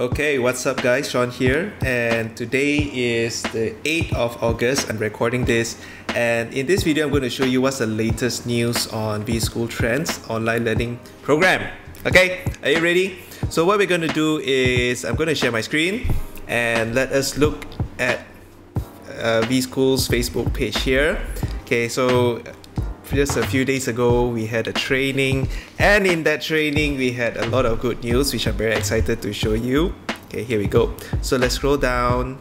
Okay, what's up guys? Sean here and today is the 8th of August. I'm recording this and in this video I'm going to show you what's the latest news on vSchool Trends online learning program. Okay, are you ready? So what we're going to do is I'm going to share my screen and let us look at uh, vSchool's Facebook page here. Okay, so just a few days ago we had a training and in that training we had a lot of good news which I'm very excited to show you. Okay here we go. So let's scroll down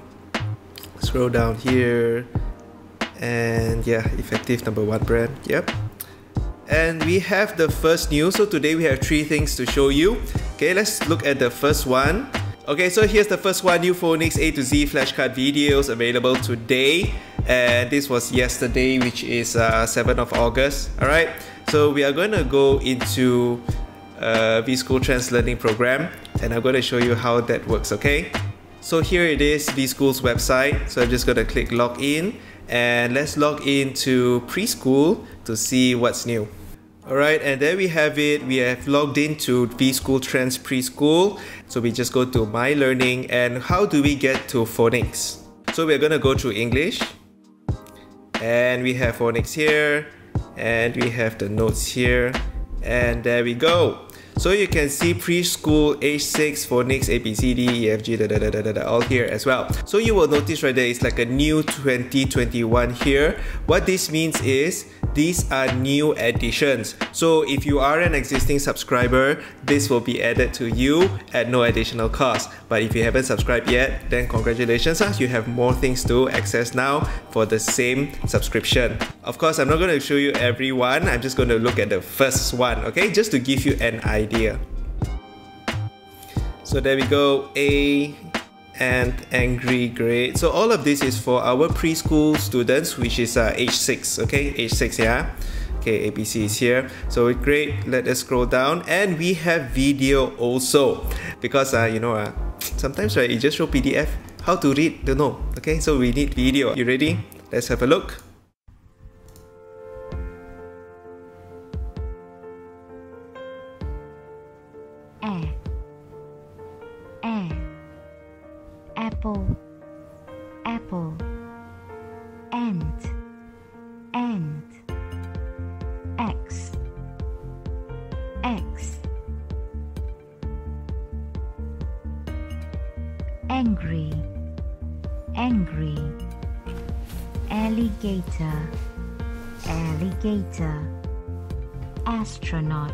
scroll down here and yeah effective number one brand yep. And we have the first news. So today we have three things to show you. Okay let's look at the first one. Okay so here's the first one new phonics a to z flashcard videos available today and this was yesterday which is uh, 7th of August alright so we are going to go into uh, vSchool Trends Learning Program and I'm going to show you how that works okay so here it is vSchool's website so I'm just going to click login and let's log into preschool to see what's new Alright, and there we have it. We have logged into vSchool Trends Preschool. So we just go to My Learning and how do we get to phonics? So we're going to go through English and we have phonics here and we have the notes here and there we go so you can see preschool age 6 phonics A B C D E F G da, da, da, da, da, all here as well. So you will notice right there it's like a new 2021 here. What this means is these are new additions. So if you are an existing subscriber, this will be added to you at no additional cost. But if you haven't subscribed yet, then congratulations, ah. you have more things to access now for the same subscription. Of course, I'm not going to show you every one. I'm just going to look at the first one, okay? Just to give you an idea. So there we go, A and angry grade. So all of this is for our preschool students, which is uh, age 6, okay? Age 6, yeah? Okay, ABC is here. So great, let us scroll down. And we have video also. Because, uh, you know, uh, sometimes right, you just show PDF. How to read, don't know. Okay, so we need video. You ready? Let's have a look. X x angry angry alligator alligator astronaut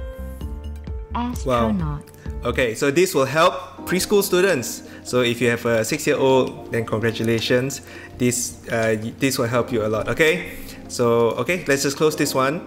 astronaut wow. Okay, so this will help preschool students. So if you have a six-year-old, then congratulations. This uh, this will help you a lot. Okay, so okay, let's just close this one.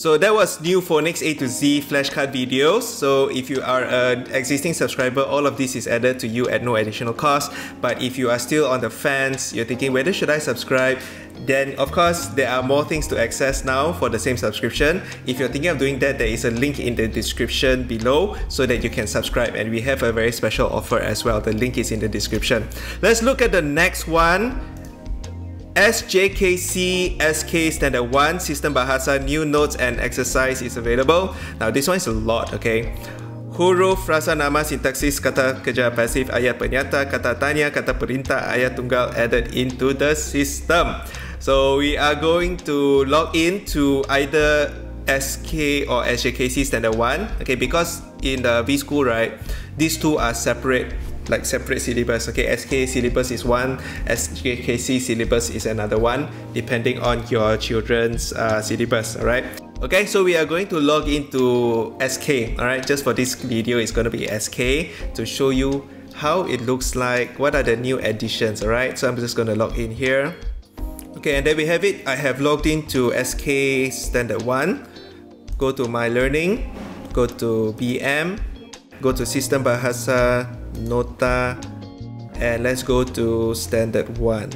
So that was new phonics A to Z flashcard videos. So if you are an existing subscriber, all of this is added to you at no additional cost. But if you are still on the fence, you're thinking whether should I subscribe, then of course there are more things to access now for the same subscription. If you're thinking of doing that, there is a link in the description below so that you can subscribe and we have a very special offer as well. The link is in the description. Let's look at the next one. SJKC SK Standard 1 System Bahasa New Notes and Exercise is available. Now this one is a lot, okay? Huruf, frasa nama, sintaksis, kata kerja pasif, ayat penyata, kata tanya, kata perintah, ayat tunggal added into the system. So we are going to log in to either SK or SJKC Standard 1, okay? Because in the V-School, right, these two are separate like separate syllabus. Okay, SK syllabus is one, SJKC syllabus is another one, depending on your children's uh, syllabus. All right. Okay, so we are going to log into SK. All right, just for this video, it's going to be SK to show you how it looks like. What are the new additions? All right, so I'm just going to log in here. Okay, and there we have it. I have logged into SK Standard 1. Go to My Learning, go to BM, go to System Bahasa Nota and let's go to standard 1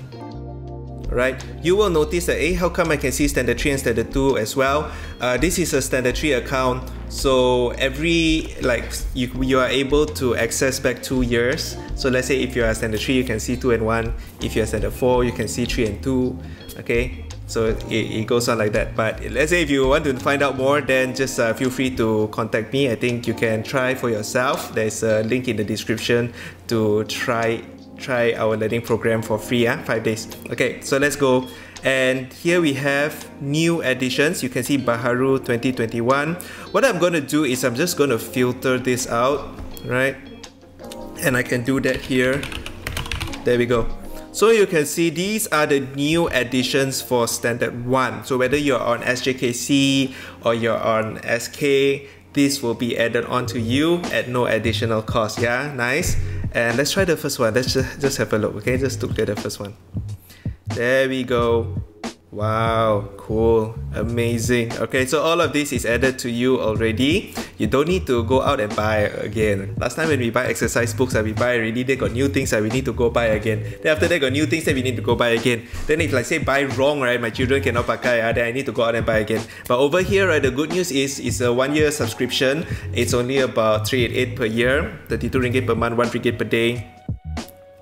right? You will notice that hey how come I can see standard 3 and standard 2 as well? Uh, this is a standard 3 account so every like you, you are able to access back two years. So let's say if you are standard 3 you can see 2 and 1 if you are standard 4 you can see 3 and 2 okay So it, it goes on like that. But let's say if you want to find out more, then just uh, feel free to contact me. I think you can try for yourself. There's a link in the description to try try our learning program for free, yeah? five days. Okay, so let's go. And here we have new additions. You can see Baharu 2021. What I'm going to do is I'm just going to filter this out, right? And I can do that here. There we go. So you can see these are the new additions for standard 1. So whether you're on SJKC or you're on SK, this will be added on to you at no additional cost. Yeah, nice. And let's try the first one. Let's just, just have a look, okay? Just look at the first one. There we go. Wow, cool, amazing. Okay, so all of this is added to you already. You don't need to go out and buy again. Last time when we buy exercise books that we buy already, they got new things that we need to go buy again. Then after that got new things that we need to go buy again. Then if like say buy wrong, right, my children cannot pakai, uh, then I need to go out and buy again. But over here, right, the good news is it's a one year subscription. It's only about 388 per year, 32 ringgit per month, 1 ringgit per day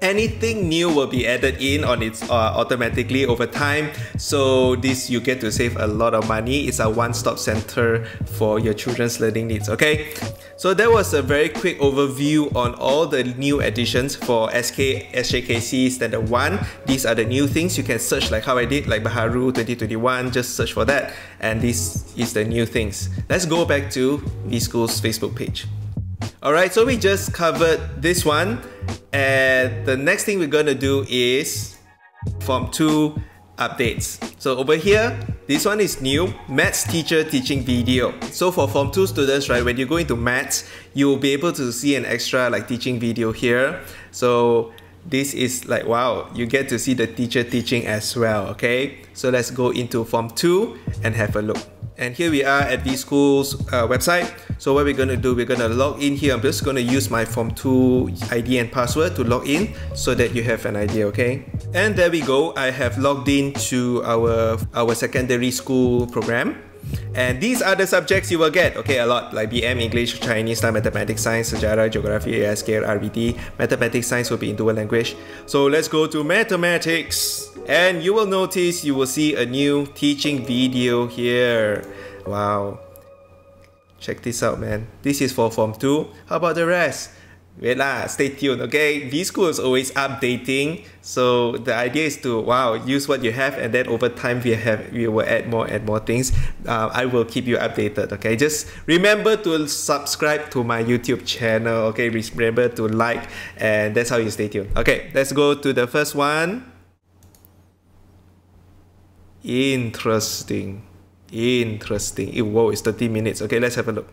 anything new will be added in on its uh, automatically over time. So this you get to save a lot of money. It's a one-stop center for your children's learning needs okay? So that was a very quick overview on all the new additions for SK SJKC standard 1 these are the new things. You can search like how I did like Baharu 2021 just search for that. And this is the new things. Let's go back to VSchool's Facebook page. Alright, so we just covered this one and the next thing we're to do is Form 2 updates. So over here, this one is new, Maths teacher teaching video. So for Form 2 students, right, when you go into Maths, you will be able to see an extra like teaching video here. So this is like, wow, you get to see the teacher teaching as well, okay? So let's go into Form 2 and have a look. And here we are at VSchool's uh, website. So what we're going to do, we're going to log in here. I'm just going to use my Form 2 ID and password to log in so that you have an idea, okay? And there we go. I have logged in to our, our secondary school program. And these are the subjects you will get, okay, a lot, like BM, English, Chinese, Mathematics, Science, Sejarah, Geography, ASK, RBT. Mathematics, Science will be in dual language. So let's go to Mathematics. And you will notice you will see a new teaching video here. Wow. Check this out, man. This is for Form 2. How about the rest? Wait lah, stay tuned, okay? VSchool is always updating. So the idea is to, wow, use what you have and then over time we have we will add more and more things. Uh, I will keep you updated, okay? Just remember to subscribe to my YouTube channel, okay? Remember to like and that's how you stay tuned. Okay, let's go to the first one. Interesting. Interesting. It, whoa, it's 30 minutes. Okay, let's have a look.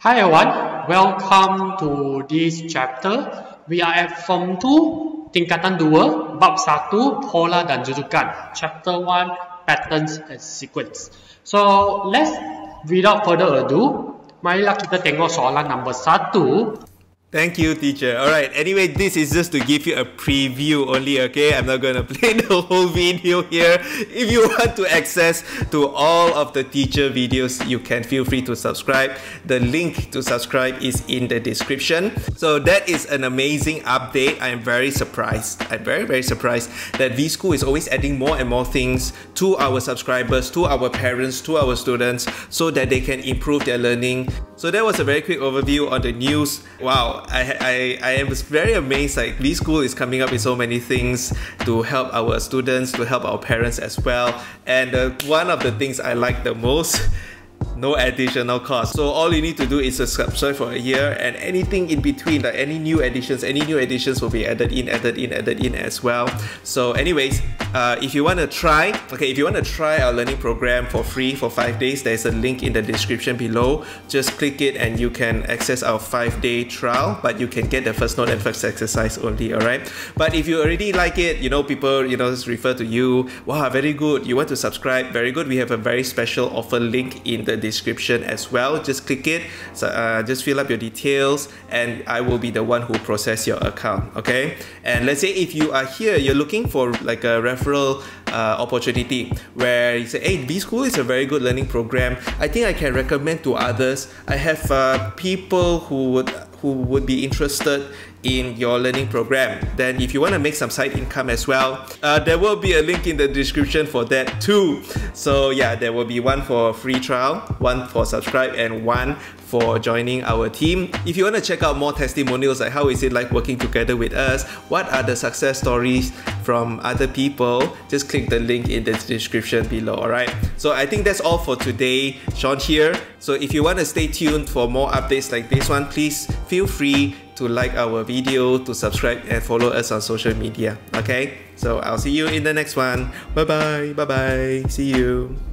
Hi everyone, welcome to this chapter. We are at Form 2, Tingkatan 2, Bab 1, Pola dan Jujukan. Chapter 1, Patterns and Sequence. So, let's, without further ado, marilah kita tengok soalan number 1 Thank you, teacher. Alright, anyway, this is just to give you a preview only, okay? I'm not gonna play the whole video here. If you want to access to all of the teacher videos, you can feel free to subscribe. The link to subscribe is in the description. So that is an amazing update. I am very surprised. I'm very, very surprised that VSchool is always adding more and more things to our subscribers, to our parents, to our students, so that they can improve their learning. So that was a very quick overview on the news. Wow, I, I, I am very amazed like VSchool is coming up with so many things to help our students, to help our parents as well. And uh, one of the things I like the most no additional cost. So all you need to do is subscribe for a year and anything in between, like any new additions, any new additions will be added in, added in, added in as well. So anyways, uh, if you want to try, okay, if you want to try our learning program for free for five days, there's a link in the description below. Just click it and you can access our five day trial, but you can get the first note and first exercise only, all right? But if you already like it, you know, people, you know, refer to you, wow, very good. You want to subscribe, very good. We have a very special offer link in the description as well. Just click it, so, uh, just fill up your details, and I will be the one who process your account. Okay. And let's say if you are here, you're looking for like a referral uh, opportunity where you say, "Hey, VSchool is a very good learning program. I think I can recommend to others. I have uh, people who would who would be interested in your learning program. Then if you want to make some side income as well, uh, there will be a link in the description for that too. So yeah, there will be one for free trial, one for subscribe and one for joining our team. If you want to check out more testimonials like how is it like working together with us, what are the success stories from other people, just click the link in the description below, alright? So I think that's all for today. Sean here. So if you want to stay tuned for more updates like this one, please feel free to like our video, to subscribe and follow us on social media. Okay? So I'll see you in the next one. Bye bye. Bye bye. See you.